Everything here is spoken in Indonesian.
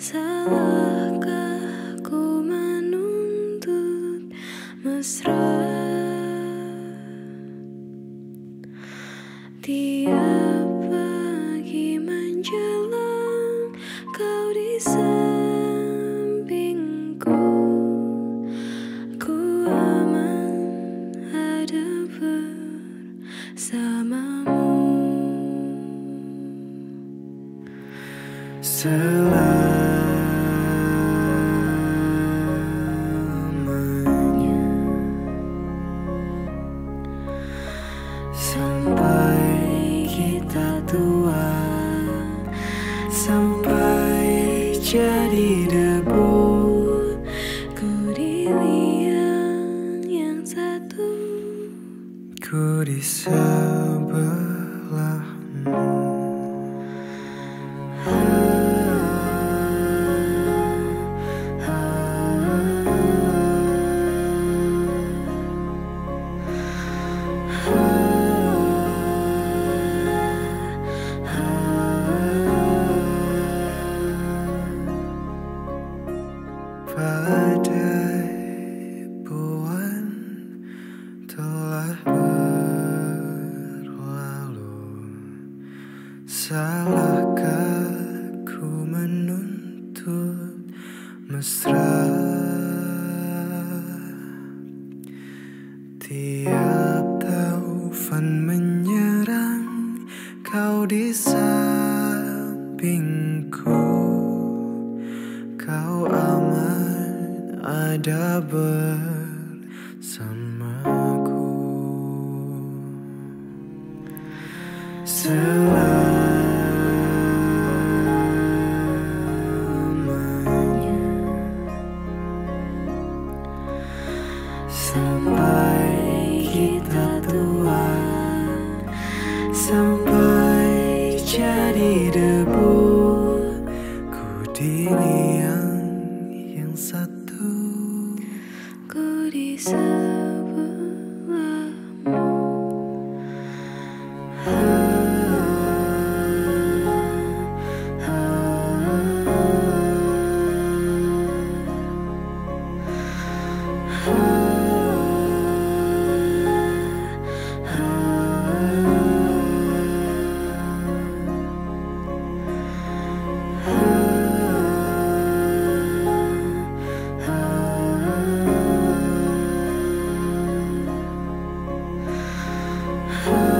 Salahkah ku menuntut mesra? Tiap pagi menjelang kau di sampingku. Ku aman ada bersamamu. Selamat tua sampai jadi debu. Ku di liang yang satu. Ku di Salahkah ku menuntut mesra? Tiap taufan menyerang kau di sampingku. Kau aman ada bersamaku. Selamanya Sampai kita tua. Sampai jadi debu. Ku di liang yang satu. Ku di 음